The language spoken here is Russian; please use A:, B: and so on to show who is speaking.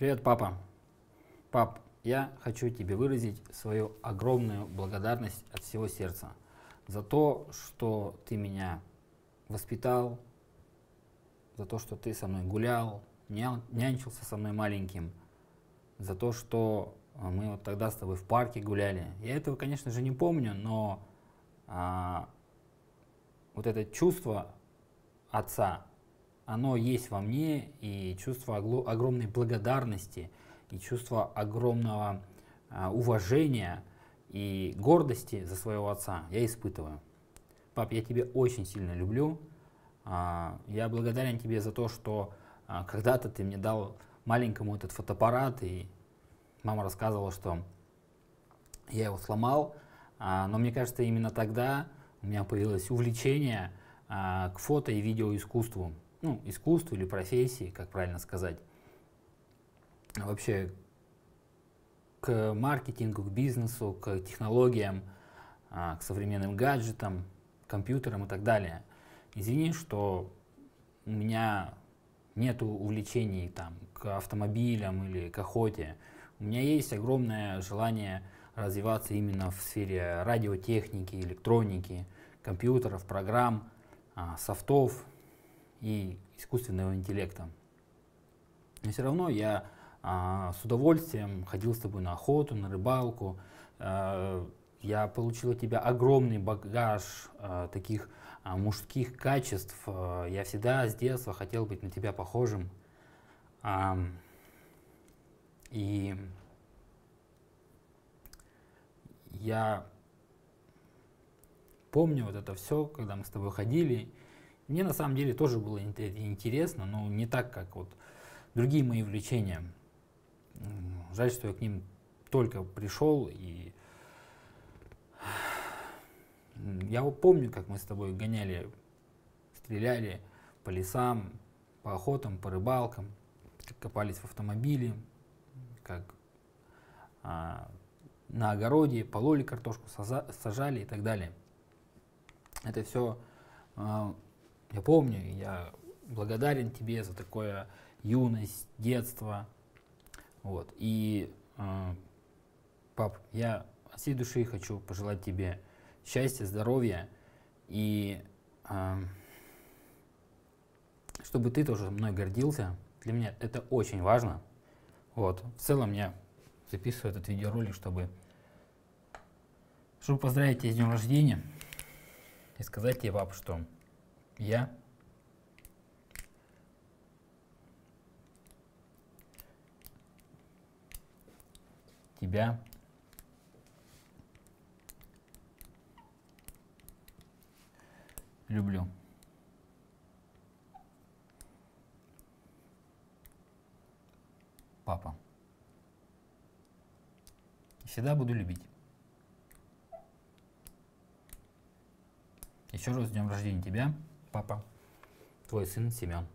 A: Привет, папа. Пап, я хочу тебе выразить свою огромную благодарность от всего сердца за то, что ты меня воспитал, за то, что ты со мной гулял, нянчился со мной маленьким, за то, что а, мы вот тогда с тобой в парке гуляли. Я этого, конечно же, не помню, но а, вот это чувство отца, оно есть во мне, и чувство огромной благодарности, и чувство огромного а, уважения и гордости за своего отца я испытываю. Пап, я тебя очень сильно люблю. А, я благодарен тебе за то, что а, когда-то ты мне дал маленькому этот фотоаппарат, и мама рассказывала, что я его сломал. Но мне кажется, именно тогда у меня появилось увлечение к фото и видеоискусству. Ну, искусству или профессии, как правильно сказать. Вообще, к маркетингу, к бизнесу, к технологиям, к современным гаджетам, компьютерам и так далее. Извини, что у меня нет увлечений там, к автомобилям или к охоте. У меня есть огромное желание развиваться именно в сфере радиотехники, электроники, компьютеров, программ, а, софтов и искусственного интеллекта. Но все равно я а, с удовольствием ходил с тобой на охоту, на рыбалку. А, я получил от тебя огромный багаж а, таких а, мужских качеств. А, я всегда с детства хотел быть на тебя похожим. А, и я помню вот это все, когда мы с тобой ходили. Мне на самом деле тоже было интересно, но не так, как вот другие мои увлечения. Жаль, что я к ним только пришел и я помню, как мы с тобой гоняли, стреляли по лесам, по охотам, по рыбалкам, как копались в автомобиле, как а, на огороде пололи картошку, сажали и так далее. Это все а, я помню, я благодарен тебе за такое юность, детство. Вот. И, а, пап, я от всей души хочу пожелать тебе счастья, здоровья и э, чтобы ты тоже мной гордился. Для меня это очень важно. Вот. В целом я записываю этот видеоролик, чтобы, чтобы поздравить тебя с днем рождения и сказать тебе, пап, что я тебя люблю. Папа. Всегда буду любить. Еще раз с днем рождения тебя, папа. Твой сын Семен.